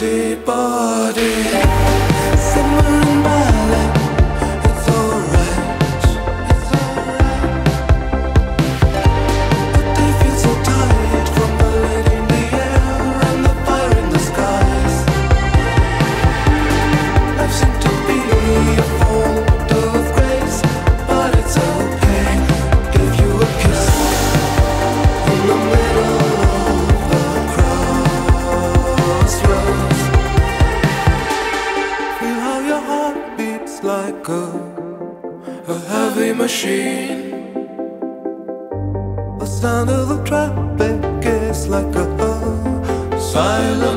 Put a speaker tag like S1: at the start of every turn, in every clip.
S1: deeper echo, a heavy machine. The sound of the traffic is like a
S2: uh, silent.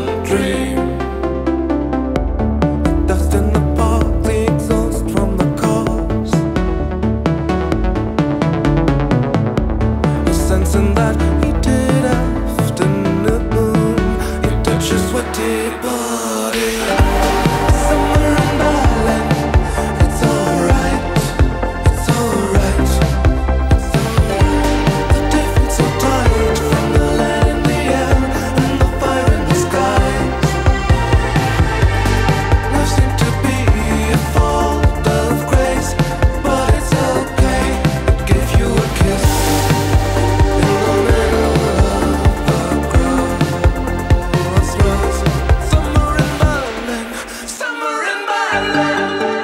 S2: Música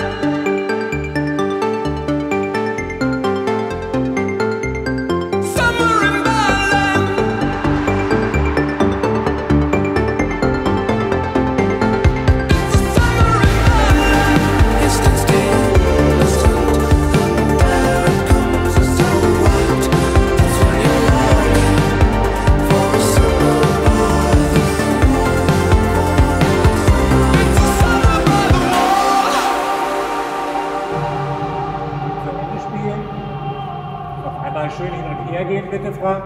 S2: mal schön hin und her gehen, bitte, Frank.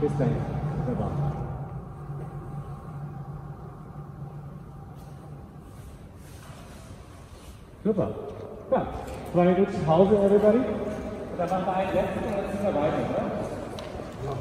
S2: Bis dahin. Wunderbar. Super. Ja, zwei Minuten Pause, everybody. Und dann machen wir einen letzten und dann ziehen wir weiter, oder? Ja.